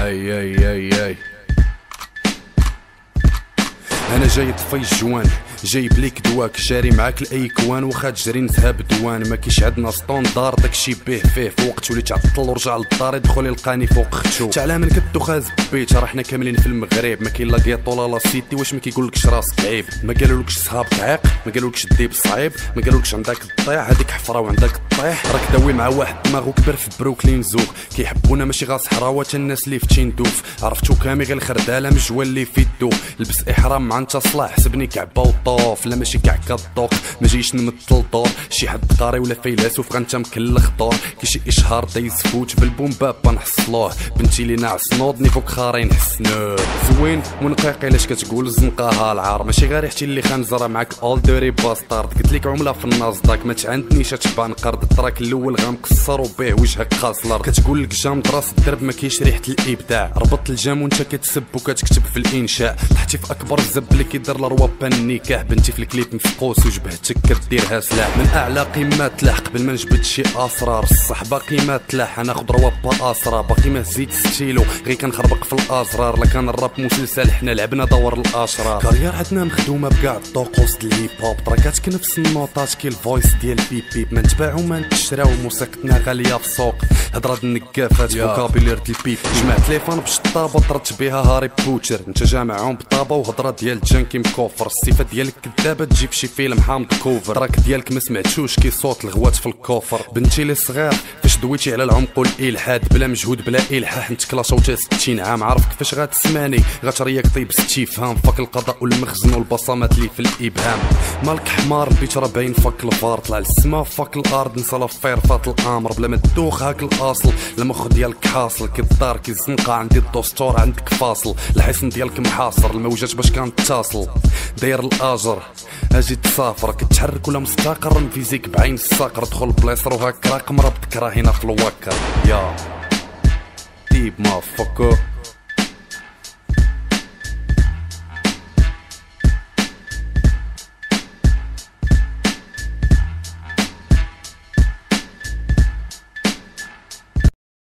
اي اي اي اي انا جاي طفي الجوان جايب ليك دواك جاري معاك لاي كوان واخا تجري نذهب دوان. ما كيش عندنا ستوندار داكشي به فيه فوق. تولي تعطل ورجع للدار يدخل يلقاني فوق ختو تعال من كدو خاز بيت راه حنا كاملين في المغرب. ما كاين لا كيطو لا سيتي. واش ما كيقولكش راسك عيب ما قالولكش صحاب تعيق ما قالولكش ديب صعيب؟ ما قالولكش عندك الطيح؟ هذيك حفرة وعندك الطيح؟ راك داوي مع واحد دماغو كبر في بروكلين زوق. كيحبونا ماشي غا صحراوات الناس اللي في دوف عرفتو كامي غير الخردالة مجوال اللي في الدو لبس إحرام مع انت صلاح. حسبني كعبة وطوف لا ماشي كاع كالطوق ما جيش نمثل شي حد قاري ولا فيلسوف غنتا مكلخ دور كي شي إشهار دايز فوت بالبوم بابا نحصلوه بنتي لي ناعس نوضني فوق خاري نحسنوه زوين ونقيقي لاش كتقول زنقاها العار. ماشي غير ريحتي اللي خنزرة معاك اول دوري باستارد قلت لك عملة في الناصداك ما تعندنيش تبان قرد. التراك الأول غنكسر وبيه وجهك خاص الأرض كتقول لك جام دراس الدرب ما كاينش ريحة الإبداع. ربط الجام وانت كتسب وكتكتب في الإنشاء. طحتي في أكبر الزب اللي كيدير الرواب النكاح بنتي في الكليب مفقوس وجبهتك كديرها سلاح. من أعلى قيمات لاح قبل ما نجبد شي اسرار الصحبه قيمات لاح أنا خضر وابا أسرى. باقي ما زيد ستيلو غير كنخربق في الأزرار. لا كان الراب مسلسل. حنا لعبنا دور الأشرار. كارير عندنا مخدومة بكاع الطوق وسط الهيب هوب. تراكات كنفس النوطات كي الفويس ديال بيب بيب. ما نتباعو ما نتشراو. موسيقتنا غالية في السوق. هضرة النكافات فوكابيلير ديال بيب. جمع تليفون بالشطابه طرت بها هاري بوتشر. انت جامعهم بطابة. وهضرة ديال جانكي مكوفر. الصفة ديالك كذابه تجيب شي فيلم حامض كوفر. راك ديالك ما سمعتوش كي صوت الغوات في الكوفر. بنتي لي صغير فاش دويتي على العمق والإلحاد بلا مجهود بلا إلحاح انت كلاشوت 60 عام. عارف كيفاش غتسماني غترياك طيب استفهام فك القضاء والمخزن والبصمات اللي في الإبهام. مالك حمار البيت راه باين فك الفار طلع للسما فك الأرض نسى لافير فات الأمر. بلا ما تدوخ هاك الأصل. المخ ديالك حاصل كي الدار كي الزنقه عندي الدستور عندك فاصل. الحصن ديالك محاصر الموجات باش كان تصل. داير الاجر أجي تسافر كتحرك ولا مستقر؟ فيزيك بعين الصقر. دخل بلاصر وهاك راك مرض هنا في الوكر. يا ديب ما فكر